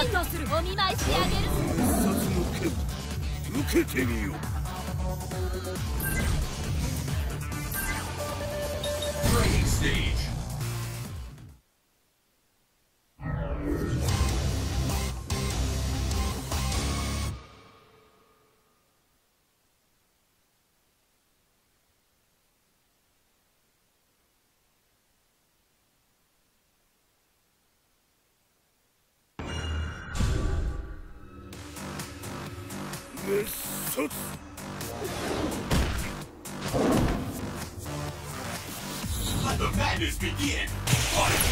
お見舞いしてあげる。受けてみよう Let us begin! Fight!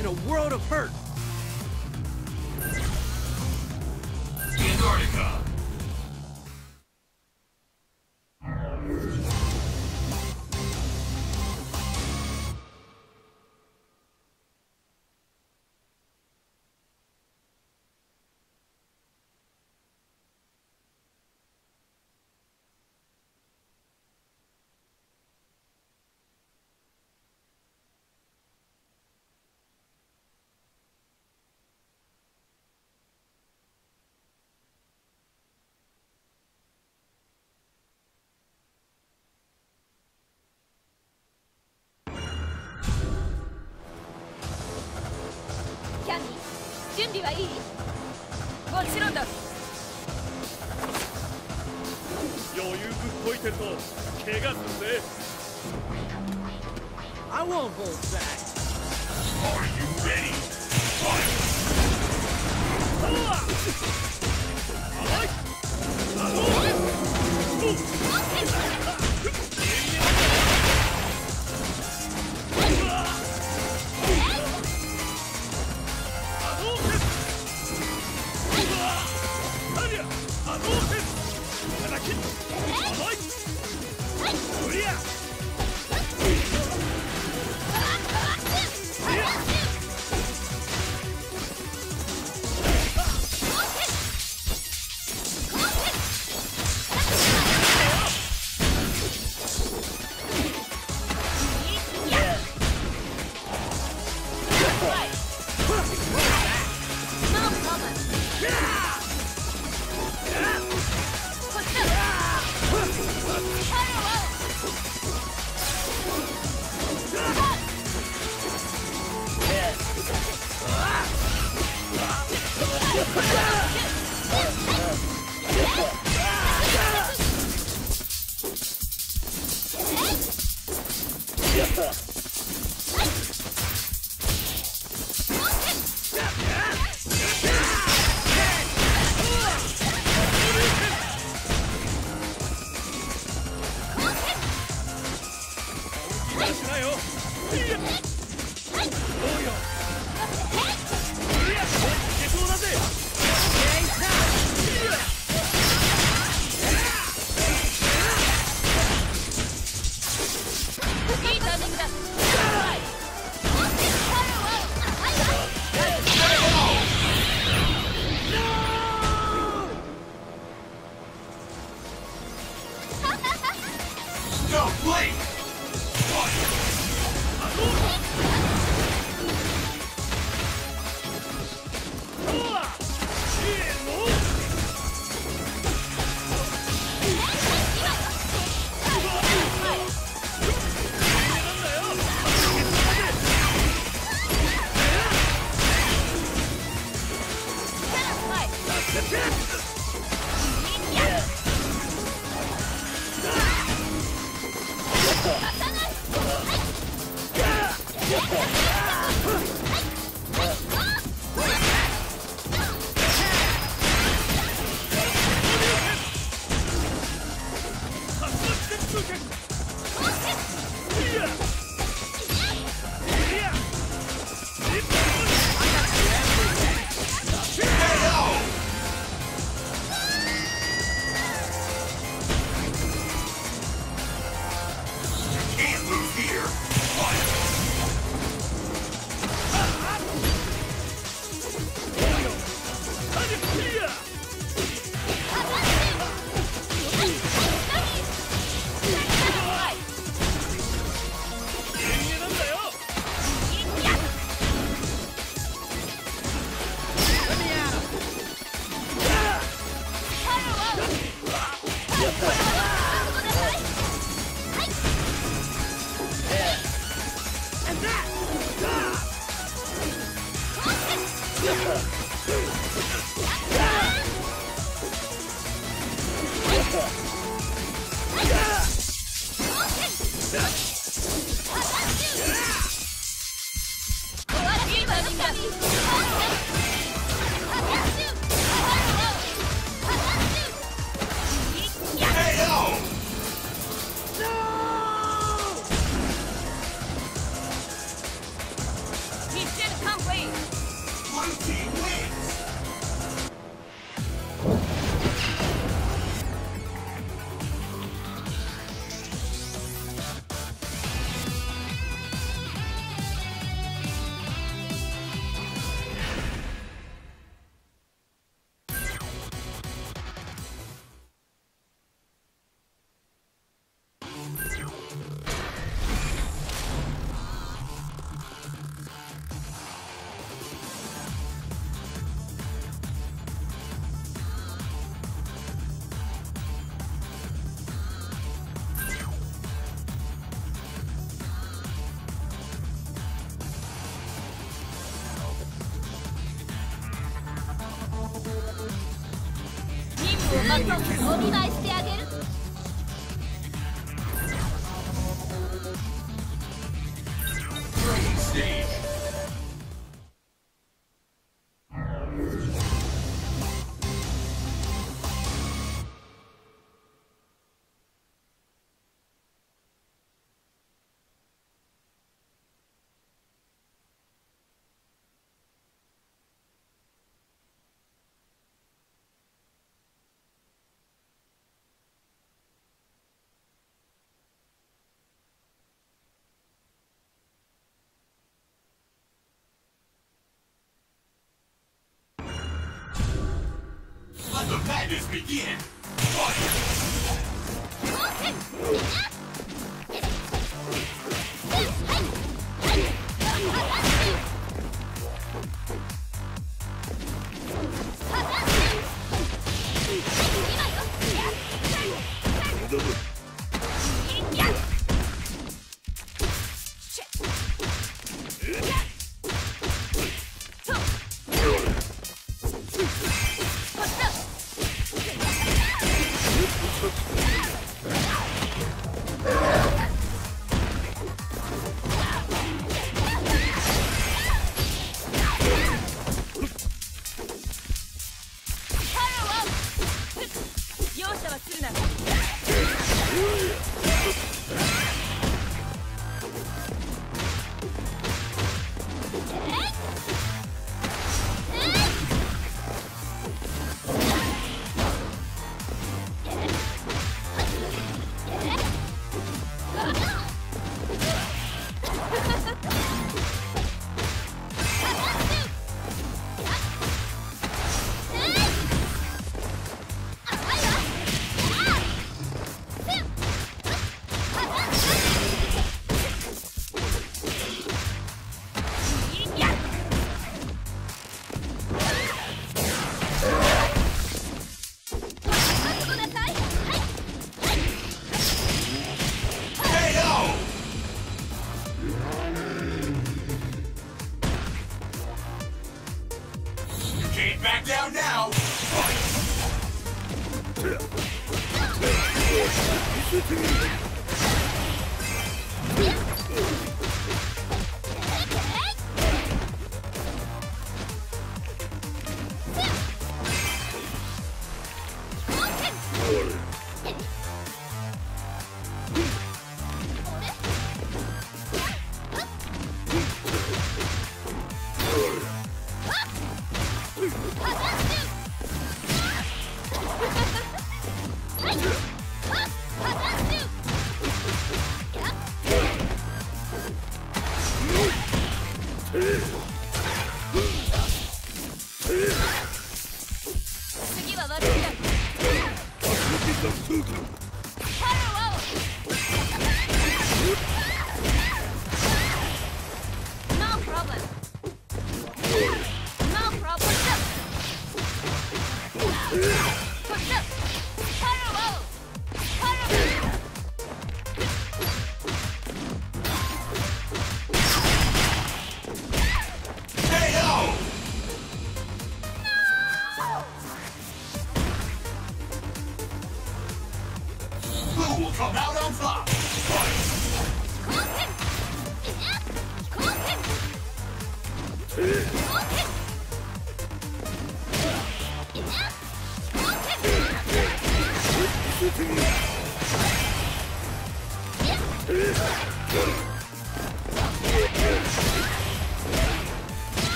In a world of hurt, 備はいいもちろんだ余裕ぶっこいてると怪我するぜ I won't hold back. Are you ready? Fight! Don't blink! お見舞いし Rages begin! Fire! Deliver. 見せてみる。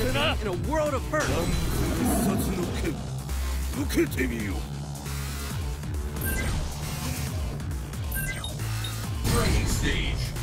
in a world of hurt. Training stage.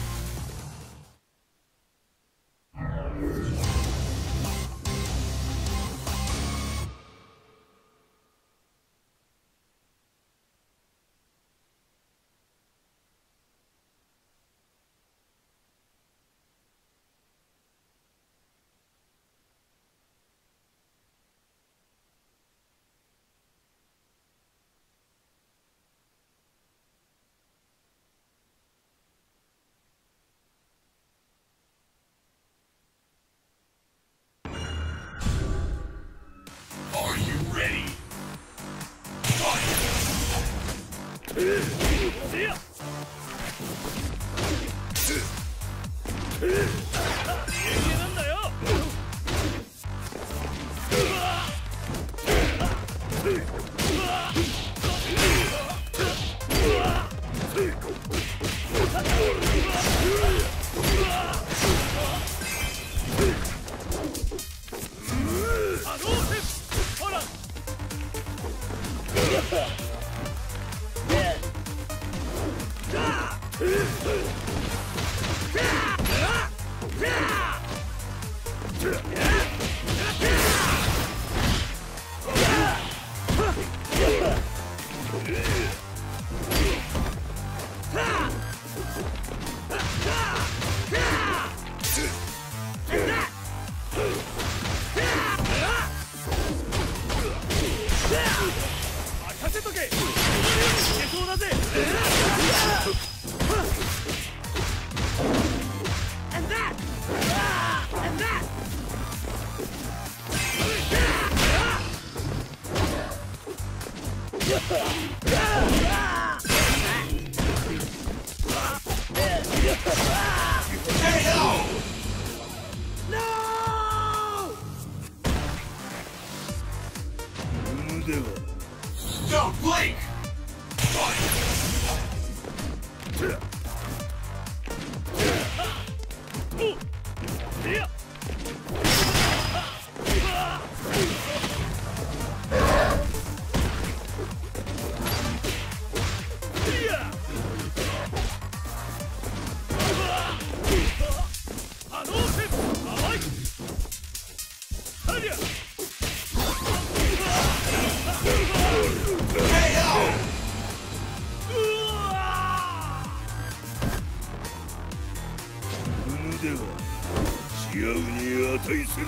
対する。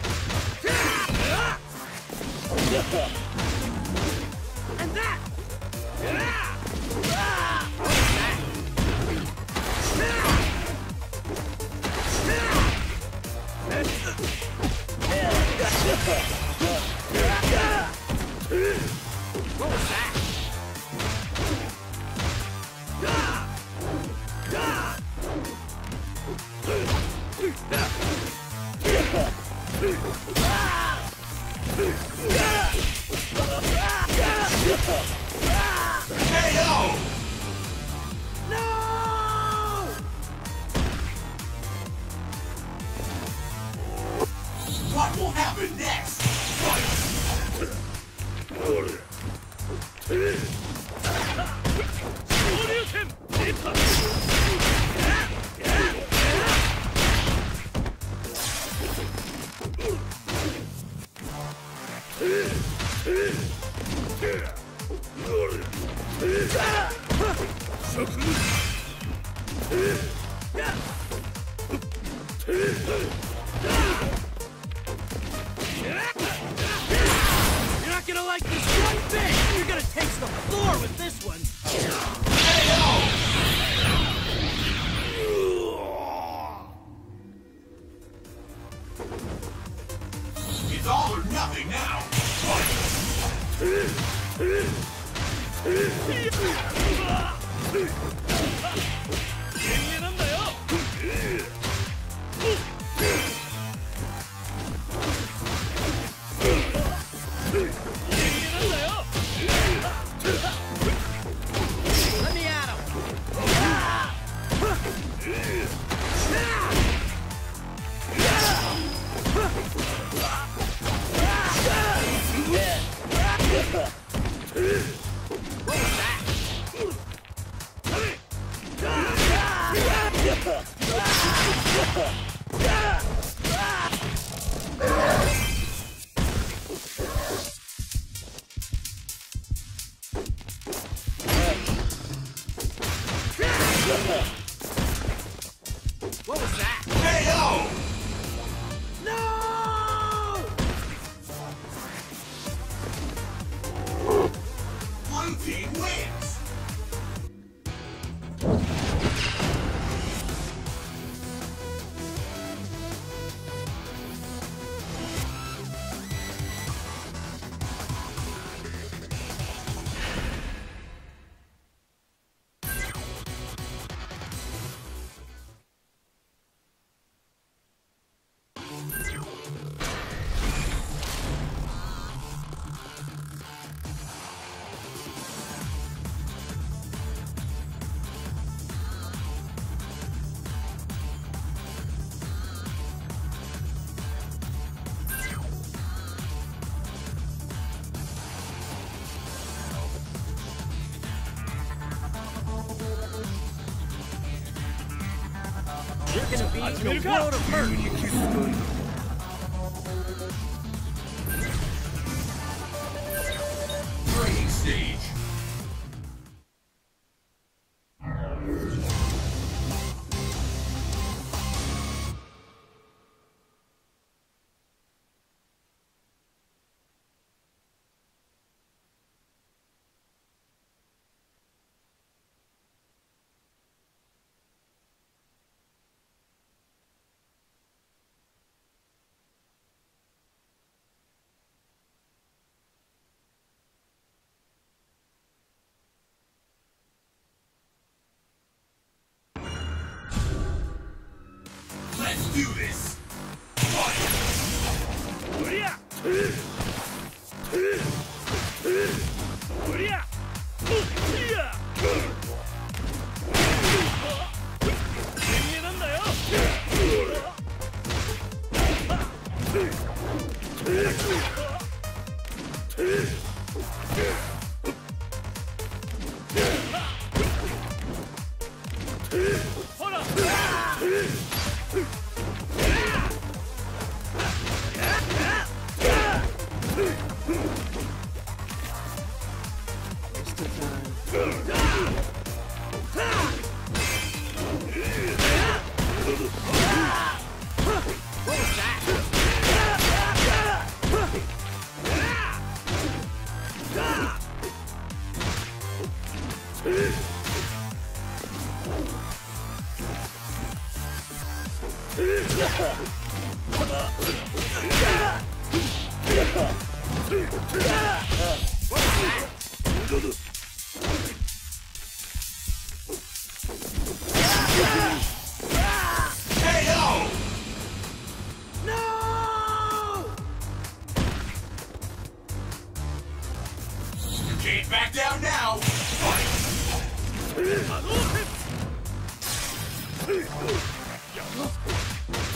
And that! You're not gonna like this one bit! You're gonna taste the floor with this one! Hey! 对 Let's go. Blow to first. Fight!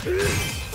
Peace.